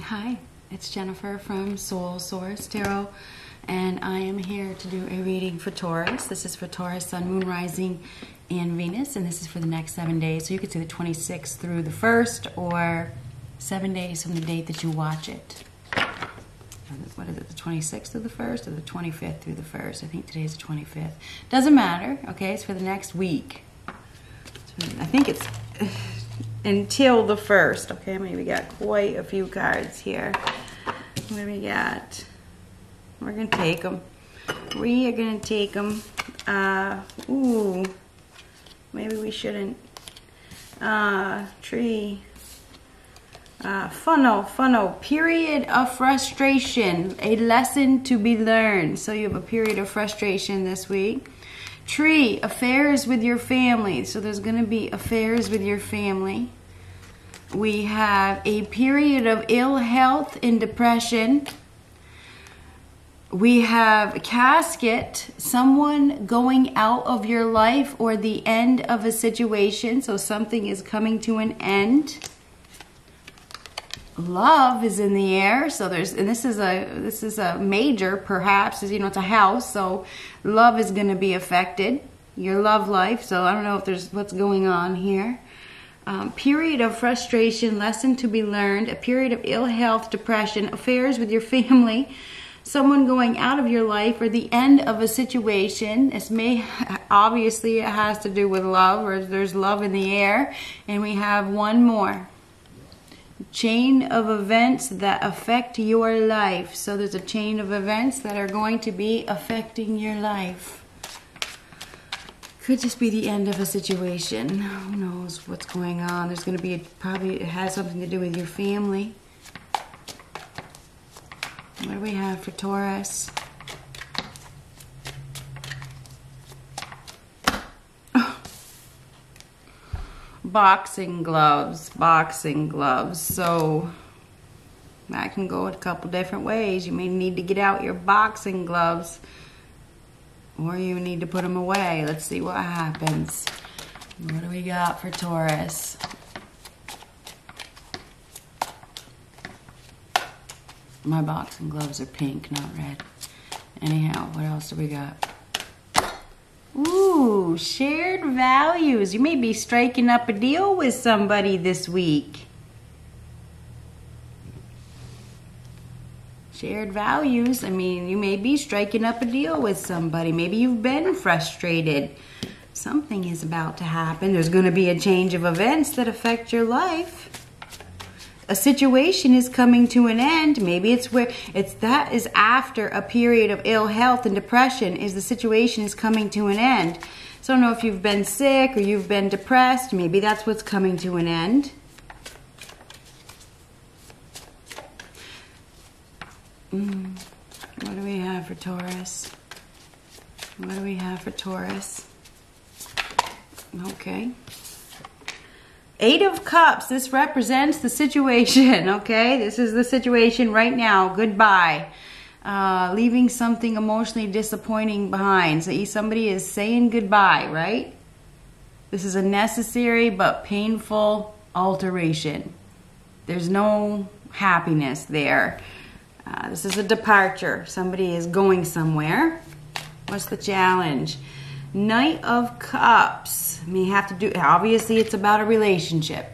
Hi, it's Jennifer from Soul Source Tarot, and I am here to do a reading for Taurus. This is for Taurus, Sun, Moon, Rising, and Venus, and this is for the next seven days. So you can see the 26th through the 1st, or seven days from the date that you watch it. What is it, the 26th through the 1st, or the 25th through the 1st? I think today's the 25th. Doesn't matter, okay? It's for the next week. I think it's until the first. Okay, I mean, we got quite a few cards here. What do we got? We're gonna take them. We are gonna take them. Uh, ooh, maybe we shouldn't. Uh, tree. Uh, funnel, funnel, period of frustration, a lesson to be learned. So you have a period of frustration this week. Tree, affairs with your family. So there's going to be affairs with your family. We have a period of ill health and depression. We have a casket, someone going out of your life or the end of a situation. So something is coming to an end love is in the air so there's and this is a this is a major perhaps is you know it's a house so love is going to be affected. Your love life so i don't know if there's what's going on here. Um, period of frustration lesson to be learned a period of ill health depression affairs with your family someone going out of your life or the end of a situation. This may obviously it has to do with love or there's love in the air and we have one more chain of events that affect your life. So there's a chain of events that are going to be affecting your life. Could just be the end of a situation. Who knows what's going on? There's going to be a, probably it has something to do with your family. What do we have for Taurus? Boxing gloves, boxing gloves. So that can go a couple different ways. You may need to get out your boxing gloves or you need to put them away. Let's see what happens. What do we got for Taurus? My boxing gloves are pink, not red. Anyhow, what else do we got? Ooh, shared values. You may be striking up a deal with somebody this week. Shared values. I mean, you may be striking up a deal with somebody. Maybe you've been frustrated. Something is about to happen. There's going to be a change of events that affect your life a situation is coming to an end maybe it's where it's that is after a period of ill health and depression is the situation is coming to an end. So i don't know if you've been sick or you've been depressed maybe that's what's coming to an end. Mm. what do we have for taurus? What do we have for taurus? Okay Eight of Cups, this represents the situation, okay? This is the situation right now. Goodbye. Uh, leaving something emotionally disappointing behind. So somebody is saying goodbye, right? This is a necessary but painful alteration. There's no happiness there. Uh, this is a departure. Somebody is going somewhere. What's the challenge? Knight of Cups. May have to do, obviously, it's about a relationship.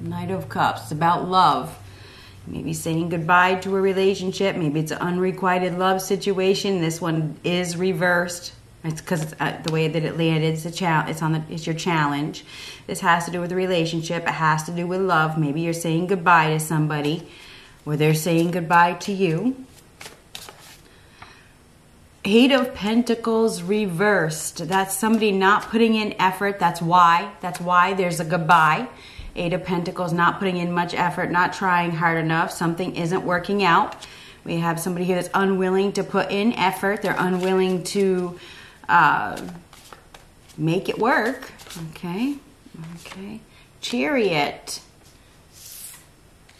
Knight of Cups. It's about love. Maybe saying goodbye to a relationship. Maybe it's an unrequited love situation. This one is reversed. It's because uh, the way that it landed. It's a challenge. It's on the. It's your challenge. This has to do with a relationship. It has to do with love. Maybe you're saying goodbye to somebody, or they're saying goodbye to you. Eight of Pentacles reversed. That's somebody not putting in effort. That's why. That's why there's a goodbye. Eight of Pentacles not putting in much effort, not trying hard enough. Something isn't working out. We have somebody here that's unwilling to put in effort. They're unwilling to uh, make it work. Okay. Okay. Chariot.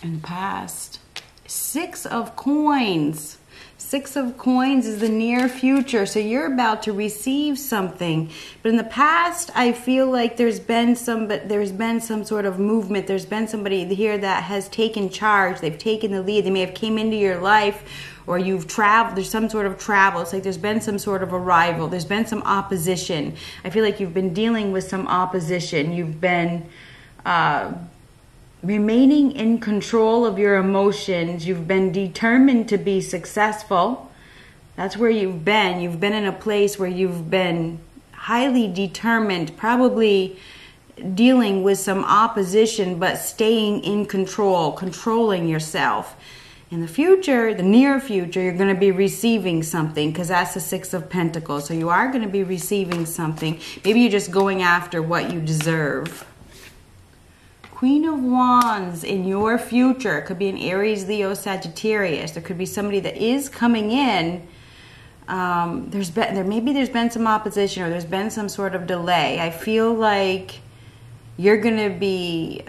In the past. Six of coins. Six of coins is the near future, so you're about to receive something. But in the past, I feel like there's been some, but there's been some sort of movement. There's been somebody here that has taken charge. They've taken the lead. They may have came into your life, or you've traveled. There's some sort of travel. It's like there's been some sort of arrival. There's been some opposition. I feel like you've been dealing with some opposition. You've been. Uh, remaining in control of your emotions. You've been determined to be successful. That's where you've been. You've been in a place where you've been highly determined, probably dealing with some opposition, but staying in control, controlling yourself. In the future, the near future, you're going to be receiving something because that's the Six of Pentacles. So you are going to be receiving something. Maybe you're just going after what you deserve. Queen of Wands in your future could be an Aries, Leo, Sagittarius. There could be somebody that is coming in. Um, there's been there maybe there's been some opposition or there's been some sort of delay. I feel like you're gonna be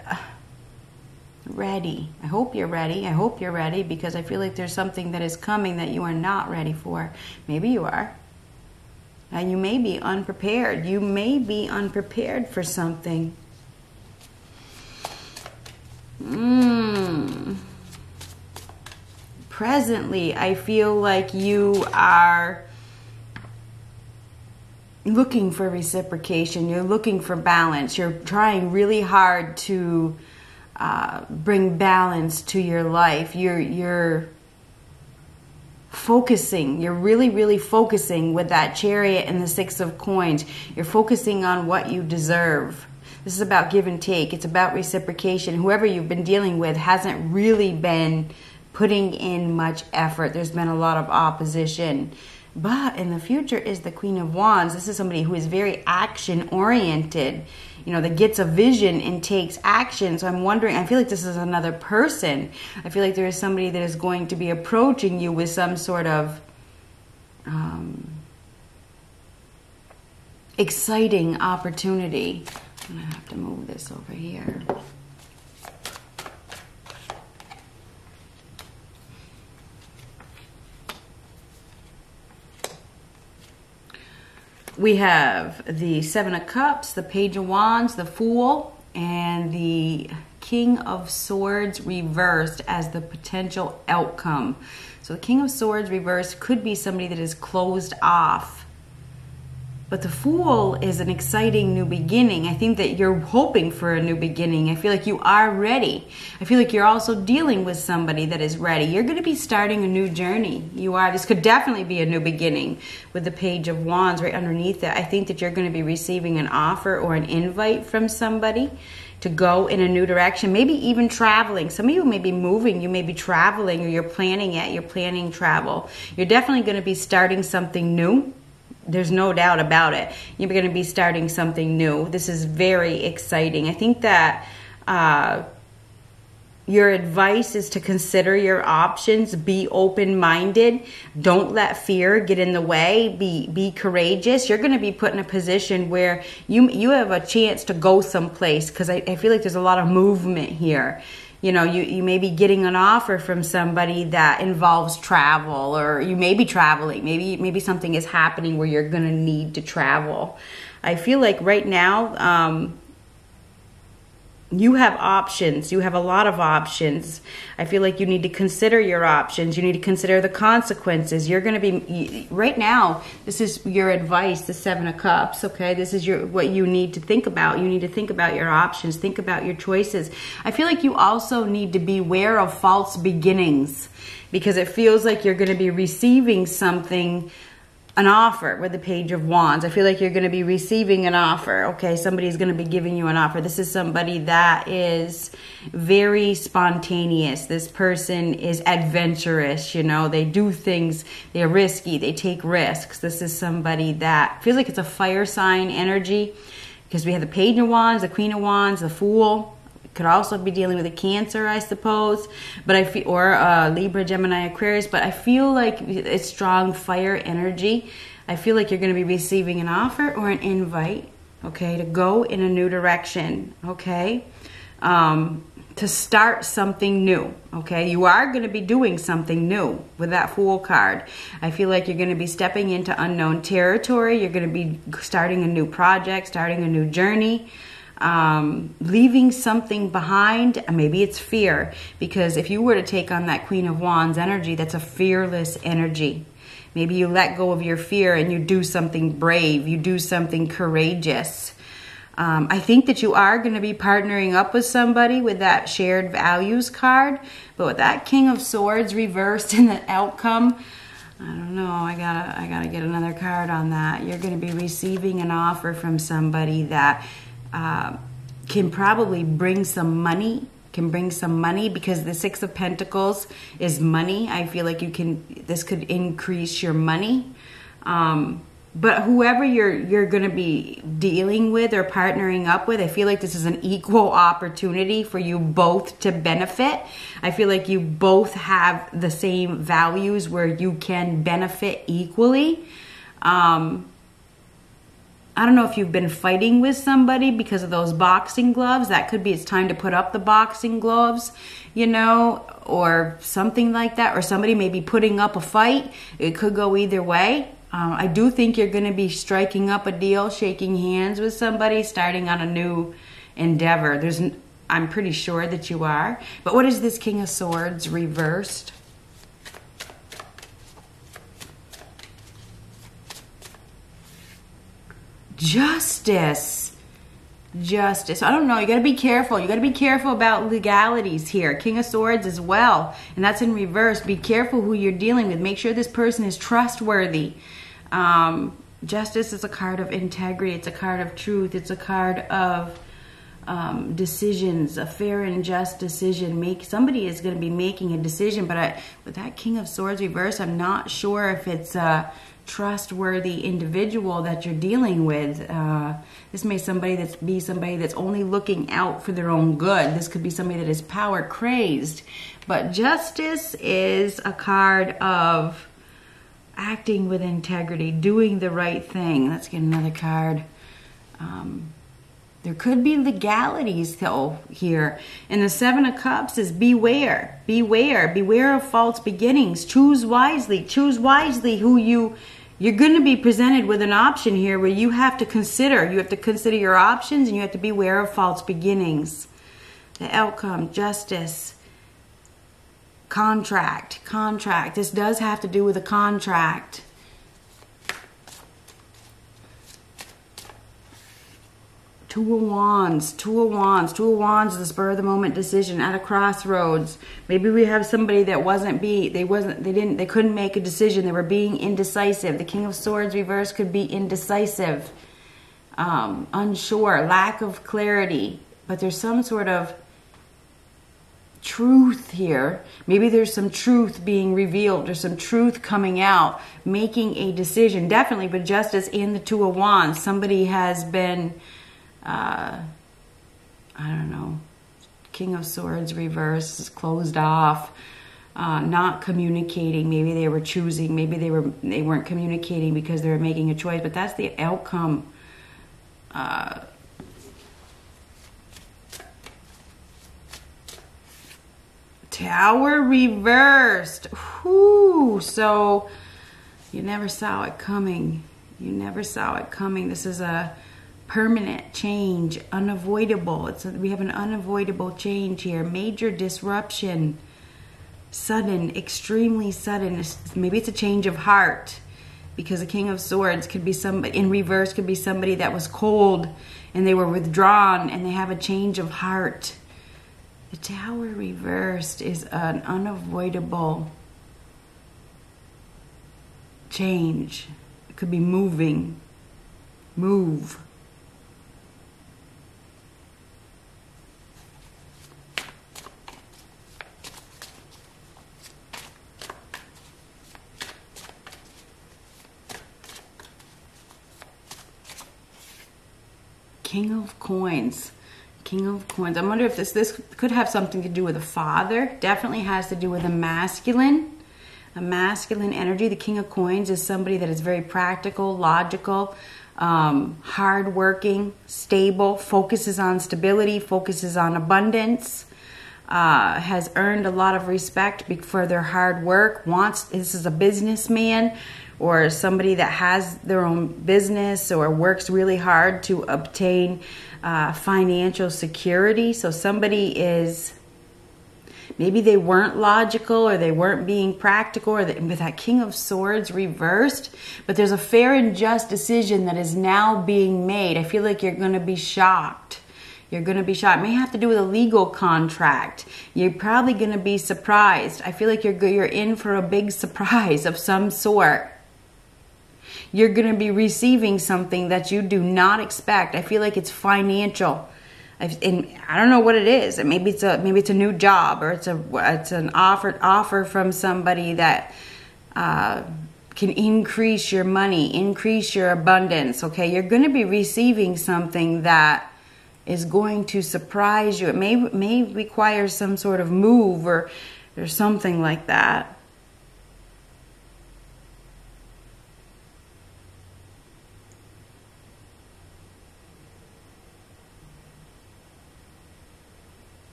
ready. I hope you're ready. I hope you're ready because I feel like there's something that is coming that you are not ready for. Maybe you are. And you may be unprepared. You may be unprepared for something. Mm. Presently, I feel like you are looking for reciprocation. You're looking for balance. You're trying really hard to uh, bring balance to your life. You're you're focusing. You're really, really focusing with that chariot and the six of coins. You're focusing on what you deserve. This is about give and take. It's about reciprocation. Whoever you've been dealing with hasn't really been putting in much effort. There's been a lot of opposition. But in the future is the Queen of Wands. This is somebody who is very action oriented, you know, that gets a vision and takes action. So I'm wondering, I feel like this is another person. I feel like there is somebody that is going to be approaching you with some sort of um, exciting opportunity. I'm gonna have to move this over here. We have the Seven of Cups, the Page of Wands, the Fool, and the King of Swords reversed as the potential outcome. So the King of Swords reversed could be somebody that is closed off but the Fool is an exciting new beginning. I think that you're hoping for a new beginning. I feel like you are ready. I feel like you're also dealing with somebody that is ready. You're going to be starting a new journey. You are. This could definitely be a new beginning with the Page of Wands right underneath it. I think that you're going to be receiving an offer or an invite from somebody to go in a new direction, maybe even traveling. Some of you may be moving, you may be traveling, or you're planning it, you're planning travel. You're definitely going to be starting something new there's no doubt about it. You're going to be starting something new. This is very exciting. I think that uh, your advice is to consider your options. Be open minded. Don't let fear get in the way. Be be courageous. You're going to be put in a position where you you have a chance to go someplace because I, I feel like there's a lot of movement here you know you, you may be getting an offer from somebody that involves travel or you may be traveling. Maybe maybe something is happening where you're going to need to travel. I feel like right now um, you have options. You have a lot of options. I feel like you need to consider your options. You need to consider the consequences. You're going to be right now. This is your advice, the 7 of cups, okay? This is your what you need to think about. You need to think about your options, think about your choices. I feel like you also need to beware of false beginnings because it feels like you're going to be receiving something an offer with the page of wands. I feel like you're going to be receiving an offer. Okay somebody's going to be giving you an offer. This is somebody that is very spontaneous. This person is adventurous you know? They do things they're risky they take risks. This is somebody that feels like it's a fire sign energy because we have the page of wands the queen of wands the fool could also be dealing with a Cancer, I suppose, but I feel or uh, Libra, Gemini, Aquarius. But I feel like it's strong fire energy. I feel like you're going to be receiving an offer or an invite, okay, to go in a new direction, okay. Um, to start something new. Okay, you are going to be doing something new with that Fool card. I feel like you're going to be stepping into unknown territory. You're going to be starting a new project, starting a new journey. Um, leaving something behind, maybe it's fear, because if you were to take on that Queen of Wands energy, that's a fearless energy. Maybe you let go of your fear and you do something brave, you do something courageous. Um, I think that you are going to be partnering up with somebody with that shared values card, but with that King of Swords reversed in the outcome, I don't know. I gotta, I gotta get another card on that. You're going to be receiving an offer from somebody that uh, can probably bring some money can bring some money because the six of pentacles is money. I feel like you can this could increase your money. Um, but whoever you're you're going to be dealing with or partnering up with i feel like this is an equal opportunity for you both to benefit. I feel like you both have the same values where you can benefit equally. Um, I don't know if you've been fighting with somebody because of those boxing gloves. That could be it's time to put up the boxing gloves, you know, or something like that. Or somebody may be putting up a fight. It could go either way. Um, I do think you're going to be striking up a deal, shaking hands with somebody, starting on a new endeavor. There's, I'm pretty sure that you are. But what is this King of Swords reversed? Justice. Justice. I don't know. You got to be careful. You got to be careful about legalities here. King of Swords as well. And that's in reverse. Be careful who you're dealing with. Make sure this person is trustworthy. Um, justice is a card of integrity. It's a card of truth. It's a card of um, decisions, a fair and just decision. Make somebody is going to be making a decision, but I, with that King of Swords reverse, I'm not sure if it's a trustworthy individual that you're dealing with. Uh, this may somebody that's be somebody that's only looking out for their own good. This could be somebody that is power crazed. But justice is a card of acting with integrity, doing the right thing. Let's get another card. Um, there could be legalities though here. And the Seven of Cups is beware, beware, beware of false beginnings. Choose wisely, choose wisely who you you're going to be presented with an option here where you have to consider. You have to consider your options and you have to beware of false beginnings. The outcome, justice, contract, contract. This does have to do with a contract. Two of Wands, Two of Wands, Two of Wands is a spur of the moment decision at a crossroads. Maybe we have somebody that wasn't be they wasn't they didn't they couldn't make a decision. They were being indecisive. The King of Swords reverse could be indecisive, um, unsure, lack of clarity. But there's some sort of truth here. Maybe there's some truth being revealed. There's some truth coming out, making a decision. Definitely, but just as in the Two of Wands, somebody has been uh, I don't know, King of Swords reverse, closed off, uh, not communicating. Maybe they were choosing. Maybe they were they weren't communicating because they were making a choice. But that's the outcome. Uh, tower reversed. Whoo! So you never saw it coming. You never saw it coming. This is a permanent change, unavoidable. It's a, we have an unavoidable change here, major disruption, sudden, extremely sudden. Maybe it's a change of heart because the King of Swords could be somebody in reverse could be somebody that was cold and they were withdrawn and they have a change of heart. The Tower reversed is an unavoidable change. It could be moving, move. King of Coins. King of Coins. I wonder if this this could have something to do with a father. Definitely has to do with a masculine. A masculine energy. The King of Coins is somebody that is very practical, logical, um, hardworking, stable, focuses on stability, focuses on abundance. uh, has earned a lot of respect for their hard work. Wants this is a businessman or somebody that has their own business or works really hard to obtain uh, financial security. So somebody is maybe they weren't logical or they weren't being practical or with that king of swords reversed but there's a fair and just decision that is now being made i feel like you're going to be shocked you're going to be shocked. It may have to do with a legal contract. You're probably going to be surprised. I feel like you're you're in for a big surprise of some sort. You're going to be receiving something that you do not expect. I feel like it's financial. And I don't know what it is. Maybe it's a maybe it's a new job or it's a it's an offer offer from somebody that uh, can increase your money, increase your abundance. Okay, you're going to be receiving something that is going to surprise you. It may may require some sort of move or or something like that.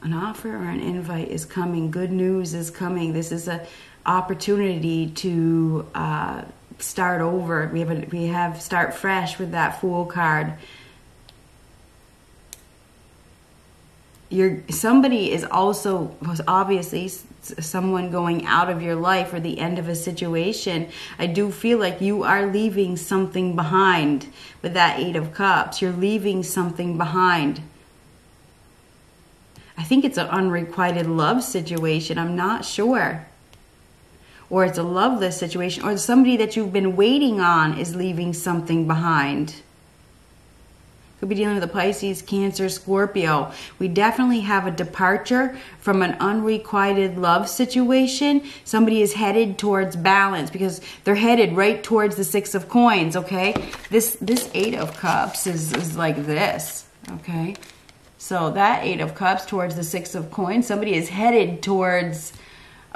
An offer or an invite is coming. Good news is coming. This is a opportunity to uh, start over. We have a, we have start fresh with that Fool card you're somebody is also obviously someone going out of your life or the end of a situation i do feel like you are leaving something behind with that eight of cups you're leaving something behind i think it's an unrequited love situation i'm not sure or it's a loveless situation or somebody that you've been waiting on is leaving something behind could be dealing with a Pisces, Cancer, Scorpio. We definitely have a departure from an unrequited love situation. Somebody is headed towards balance because they're headed right towards the Six of Coins, okay? This this Eight of Cups is, is like this, okay? So that Eight of Cups towards the Six of Coins, somebody is headed towards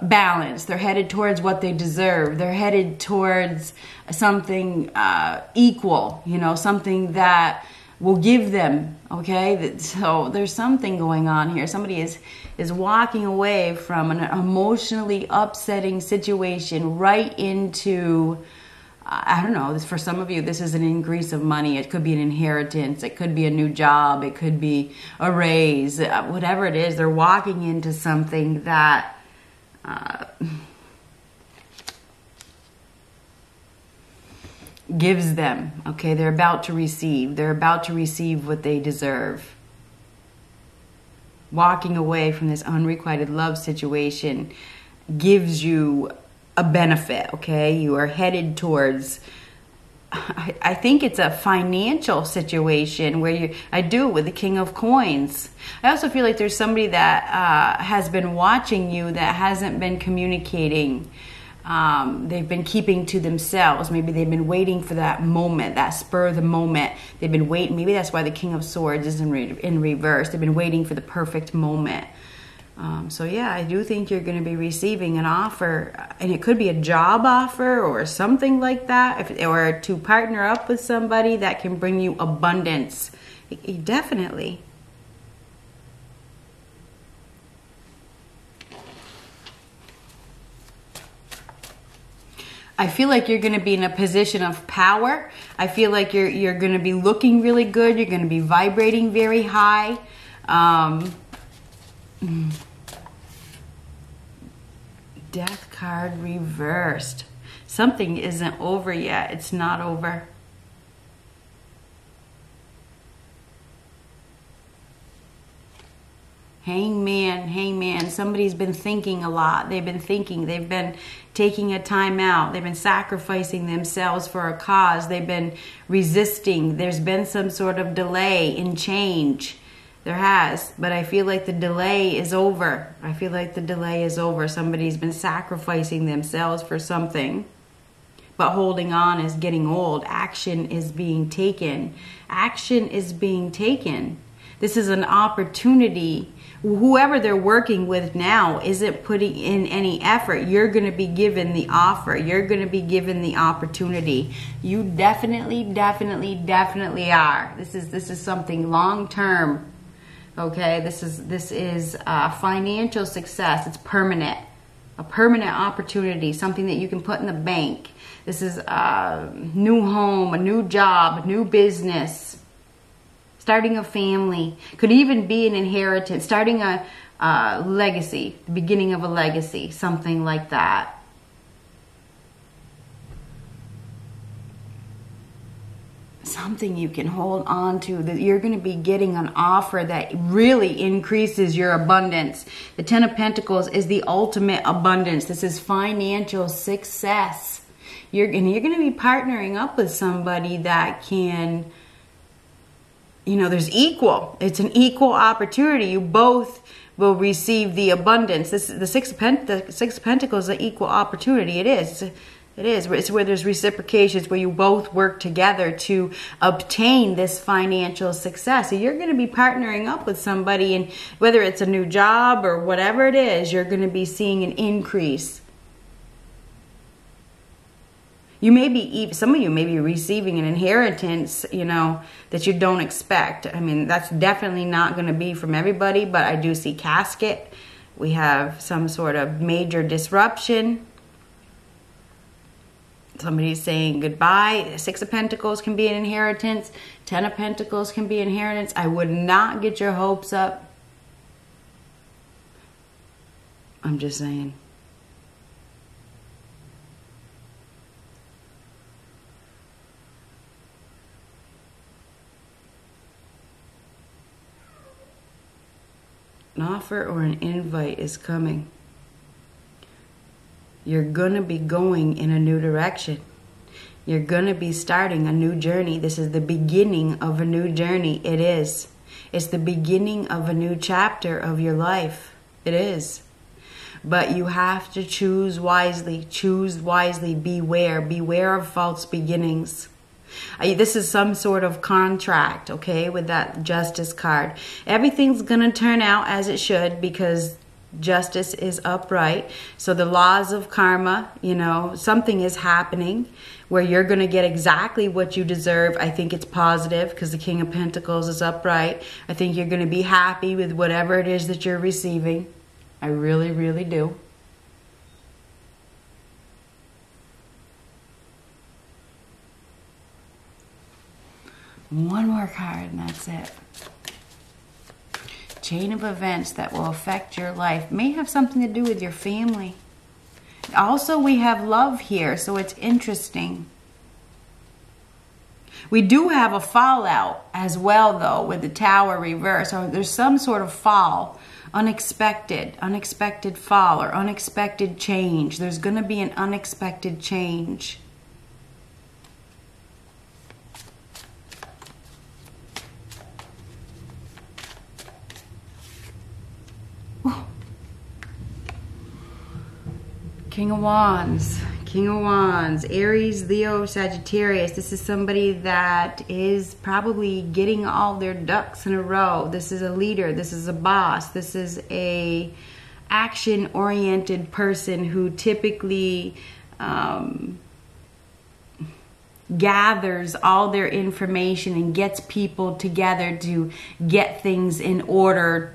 balance. They're headed towards what they deserve. They're headed towards something uh, equal, you know, something that will give them okay so there's something going on here somebody is is walking away from an emotionally upsetting situation right into I don't know. For some of you, this is an increase of money. It could be an inheritance. It could be a new job. It could be a raise. Uh, whatever it is, they're walking into something that uh, gives them. Okay, they're about to receive. They're about to receive what they deserve. Walking away from this unrequited love situation gives you a benefit, okay? You are headed towards I, think it's a financial situation where you I do it with the king of coins. I also feel like there's somebody that uh, has been watching you that hasn't been communicating um, they've been keeping to themselves. Maybe they've been waiting for that moment, that spur of the moment. They've been waiting. Maybe that's why the King of Swords is in, re- in reverse. They've been waiting for the perfect moment. Um, so yeah, I do think you're going to be receiving an offer, and it could be a job offer or something like that, if, or to partner up with somebody that can bring you abundance. Definitely. I feel like you're going to be in a position of power. I feel like you're you're going to be looking really good. You're going to be vibrating very high. Um, Mm. death card reversed. Something isn't over yet. It's not over. Hangman, hangman. Somebody's been thinking a lot. They've been thinking. They've been taking a time out. They've been sacrificing themselves for a cause. They've been resisting. There's been some sort of delay in change. There has, but I feel like the delay is over. I feel like the delay is over. Somebody's been sacrificing themselves for something. But holding on is getting old. Action is being taken. Action is being taken. This is an opportunity whoever they're working with now isn't putting in any effort, you're going to be given the offer. You're going to be given the opportunity. You definitely, definitely, definitely are. This is this is something long term Okay, this is this is uh, financial success. It's permanent, a permanent opportunity, something that you can put in the bank. This is a new home, a new job, a new business, starting a family. Could even be an inheritance, starting a, a legacy, the beginning of a legacy, something like that. Something you can hold on to that you're going to be getting an offer that really increases your abundance. The 10 of pentacles is the ultimate abundance. This is financial success. You're and you're going to be partnering up with somebody that can you know there's equal. It's an equal opportunity. You both will receive the abundance. This is the six of Pent- the six of pentacles an equal opportunity it is it is. It's where there's reciprocations, where you both work together to obtain this financial success. So you're going to be partnering up with somebody, and whether it's a new job or whatever it is, you're going to be seeing an increase. You may be, some of you may be receiving an inheritance, you know, that you don't expect. I mean, that's definitely not going to be from everybody, but I do see casket. We have some sort of major disruption somebody's saying goodbye. Six of Pentacles can be an inheritance. Ten of Pentacles can be inheritance. I would not get your hopes up. I'm just saying. An offer or an invite is coming. You're going to be going in a new direction. You're going to be starting a new journey. This is the beginning of a new journey. It is. It's the beginning of a new chapter of your life. It is. But you have to choose wisely. Choose wisely. Beware. Beware of false beginnings. This is some sort of contract, okay, with that justice card. Everything's going to turn out as it should because justice is upright. So the laws of karma, you know, something is happening where you're going to get exactly what you deserve. I think it's positive because the King of Pentacles is upright. I think you're going to be happy with whatever it is that you're receiving. I really, really do. One more card and that's it chain of events that will affect your life may have something to do with your family. Also, we have love here, so it's interesting. We do have a fallout as well, though, with the tower reverse. or there's some sort of fall, unexpected, unexpected fall or unexpected change. There's going to be an unexpected change. King of Wands. King of Wands, Aries, Leo, Sagittarius. This is somebody that is probably getting all their ducks in a row. This is a leader. This is a boss. This is a action-oriented person who typically um, gathers all their information and gets people together to get things in order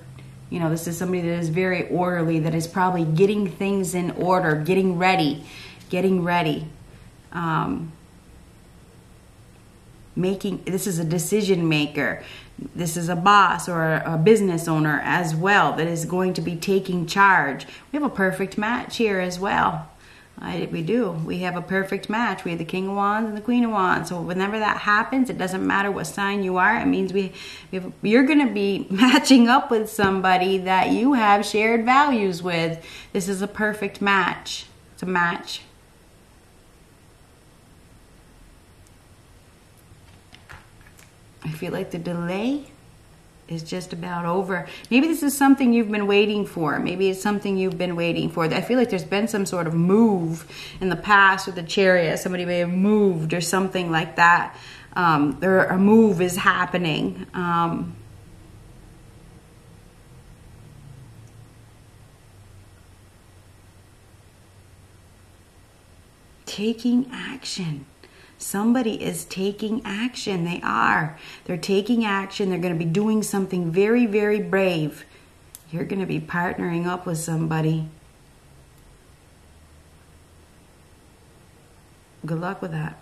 you know, this is somebody that is very orderly, that is probably getting things in order, getting ready, getting ready. Um, making this is a decision maker. This is a boss or a business owner as well that is going to be taking charge. We have a perfect match here as well I, we do. We have a perfect match. We have the King of Wands and the Queen of Wands. So whenever that happens, it doesn't matter what sign you are. It means we, we have, you're going to be matching up with somebody that you have shared values with. This is a perfect match. It's a match. I feel like the delay is just about over. Maybe this is something you've been waiting for. Maybe it's something you've been waiting for. I feel like there's been some sort of move in the past with the chariot. Somebody may have moved or something like that. Um, or a move is happening. Um, taking action Somebody is taking action. They are. They're taking action. They're going to be doing something very, very brave. You're going to be partnering up with somebody. Good luck with that.